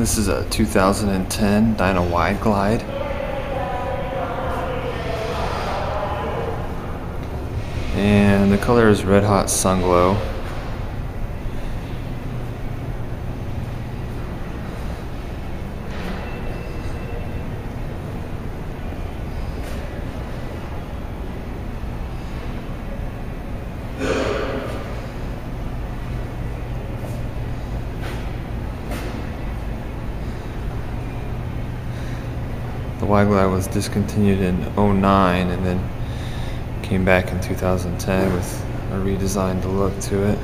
This is a 2010 Dyna Wide Glide. And the color is Red Hot Sunglow. The Glide was discontinued in 09 and then came back in 2010 with a redesigned look to it.